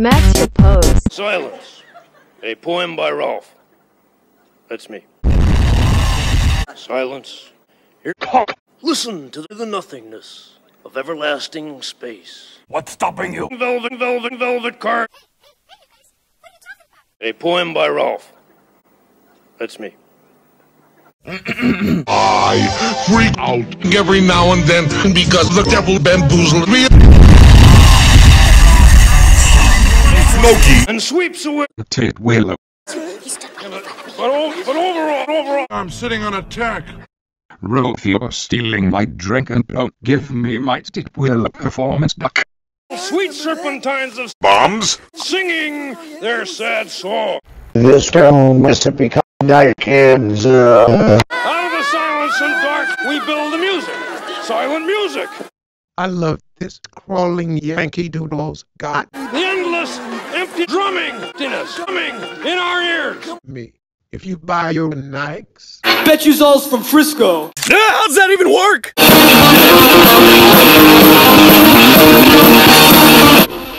Match your pose. Silence. A poem by Rowlf. That's me. Silence. Here. Listen to the nothingness of everlasting space. What's stopping you? Velvet, velvet, velvet cart. A poem by Rowlf. That's me. I freak out every now and then because the devil bamboozled me. Smokey! And sweeps away. Tit Willow. But, but overall, overall. I'm sitting on a tack. Rowlf, you're stealing my drink and don't give me my Tit Willow performance duck. Sweet serpentines of Bombs? singing their sad song. This town must have become Dykins. Uh, Out of the silence and dark, we build the music. Silent music. I love this crawling Yankee Doodle's got The endless, empty drumming, emptiness, drumming in our ears. me. If you buy your Nikes, Bet you all's from Frisco. how's that even work?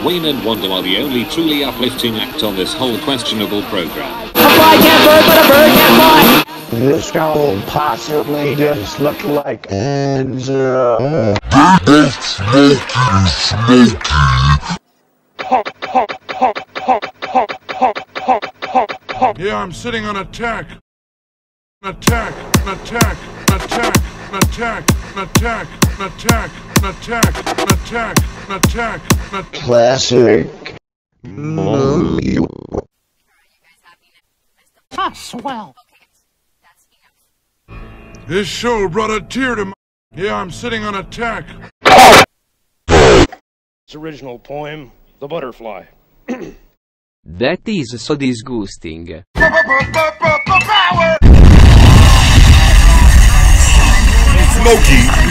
Wayne and Wanda are the only truly uplifting act on this whole questionable program. A fly can't bird, but a bird can't fly. this town possibly just look like ends. Uh, Yeah, I'm sitting on a tack. An attack, an attack, an attack, an attack, an attack, an attack, an attack, an attack, an attack, an attack. classic. love you. This show brought a tear to my. Yeah, I'm sitting on a tack. Its original poem, The Butterfly. That is so disgusting. Smokey!